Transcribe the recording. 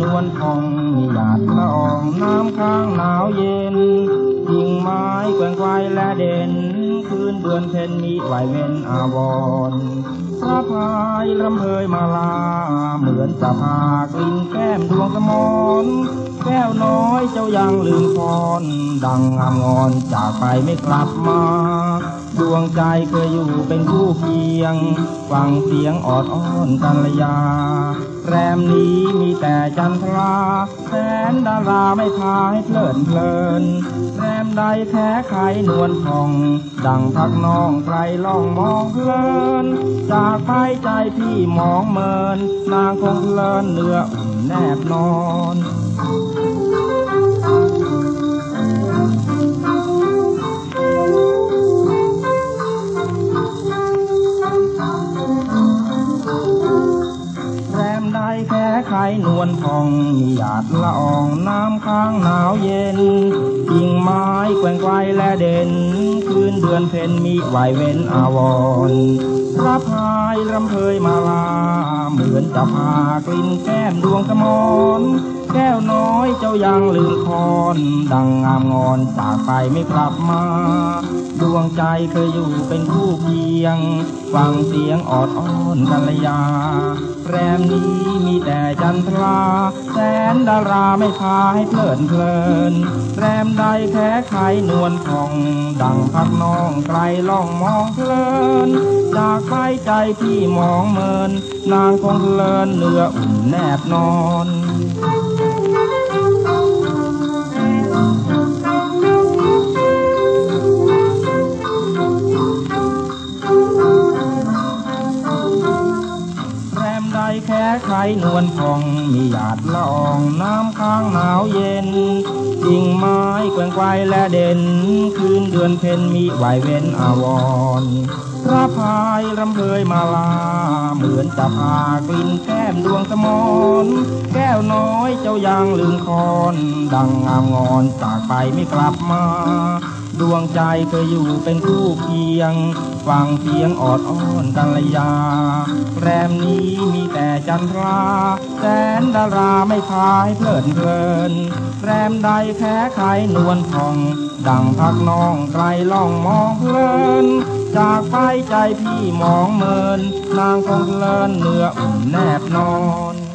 นวลพองมีหยาดละอองน้ำค้างหนาวเย็น กิ่งไม้แกว่งไกวและเด่น คืนเดือนเพ็ญมีไหวเว้นอาวรณ์พระพายรำเพยมาลา เหมือนจะพากลิ่นแก้มดวงสมอนแก้วน้อยเจ้ายังลืมพรดังงามงอนจากไปไม่กลับมา ดวงใจเคยอยู่เป็นคู่เคียง ฟังเสียงออดอ้อนกัลยา แรมนี้มีแต่จันทราแสนดาราไม่พาให้เพลินเพลิน แรมใดแท้ไขนวลทอง ดังพักน้องไกลล่องมองเพลิน จากไปใจพี่มองเมิน นางคงเพลินเนื้ออุ่นแนบนอน ดแค่ไขนวลทองมีหยาดละอองน้ำค้างหนาวเย็นกิ่งไม้แกว่งไกวและเด่นคืนเดือนเพ็ญมีไหวเว้นอาวร ระพายรำเพยมาลา เหมือนจะพากลิ่นแก้มดวงสมอน แก้วน้อยเจ้ายังลืมคอน ดังงามงอนจากไปไม่กลับมา ดวงใจเคยอยู่เป็นคู่เคียง ฟังเสียงออดอ้อนกัลยา แรมนี้มีแต่จันทรา แสนดาราไม่พาให้เพลินเพลิน แรมใดแค่ไขนวลทอง ดังพักน้องไกลล่องมองเพลินจากไปใจพี่มองเมิน นางคงเลินเนื้ออุ่นแนบนอนแรมใดแค่ไขนวลทองมีหยาดละอองน้ำค้างหนาวเย็น กิ่งไม้แกว่งไกวและเด่น คืนเดือนเพ็ญมีไหวเว้นอาวรพระพายรำเพยมาลา เหมือนจะพากลิ่นแก้มดวงสมอนแก้วน้อยเจ้ายังลืมคอน ดังงามงอนจากไปไม่กลับมา ดวงใจเคยอยู่เป็นคู่เคียง ฟังเสียงออดอ้อนกัลยา แรมนี้มีแต่จันทราแสนดาราไม่พายเพลินเพลิน แรมใดแค่ไขนวลทอง ดังพักน้องไกลล่องมองเพลิน จากไปใจพี่มองเมิน นางคงเพลินเนื้ออุ่นแนบนอน